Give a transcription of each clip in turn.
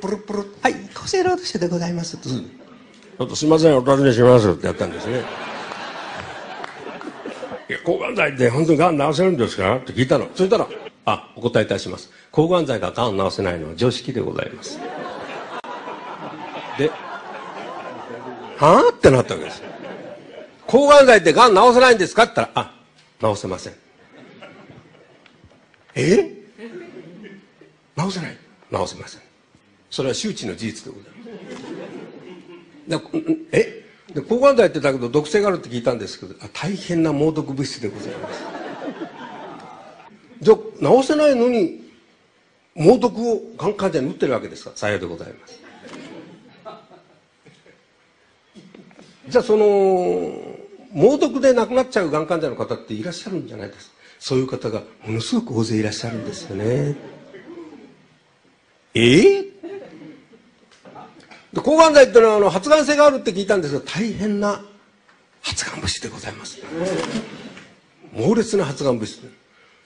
プルプル。はい厚生労働省でございます。ちょっとすいませんお尋ねしますってやったんですね。いや抗がん剤って本当にがん治せるんですかって聞いたの。そしたらあお答えいたします。抗がん剤ががん治せないのは常識でございます。ではあってなったわけです。抗がん剤ってがん治せないんですかって言ったらあ治せません。え？治せない。治せません。それは周知の事実でございます。え？で抗がん剤ってだけど毒性があるって聞いたんですけど大変な猛毒物質でございます。じゃ治せないのに猛毒をがん患者に打ってるわけですか？さようでございます。じゃあその猛毒で亡くなっちゃうがん患者の方っていらっしゃるんじゃないですか？そういう方がものすごく大勢いらっしゃるんですよね。えー、抗がん剤っていうのはあの発がん性があるって聞いたんですが大変な発がん物質でございます。猛烈な発がん物質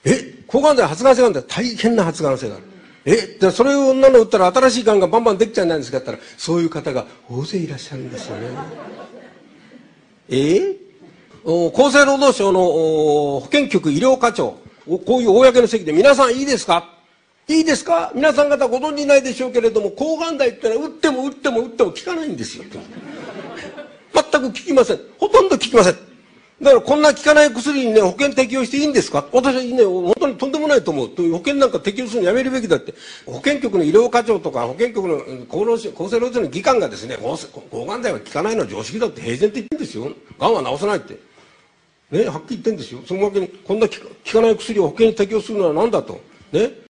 え抗がん剤発がん性があるんだ大変な発がん性があるえじゃそれを女の打ったら新しいがんがバンバンできちゃうんですかって言ったらそういう方が大勢いらっしゃるんですよね。えー、厚生労働省の保健局医療課長。こういう公の席で皆さんいいですか？いいですか？皆さん方ご存じないでしょうけれども抗がん剤ってのは打っても打っても打っても効かないんですよ。全く効きません。ほとんど効きません。だからこんな効かない薬にね保険適用していいんですか？私はね本当にとんでもないと思う。保険なんか適用するのやめるべきだって。保健局の医療課長とか保健局の厚労省厚生労働省の技官がですね抗がん剤は効かないのは常識だって平然って言ってんですよ。がんは治さないって。ねはっきり言ってんですよ。そのわけにこんな効かない薬を保険に適用するのは何だと。ね？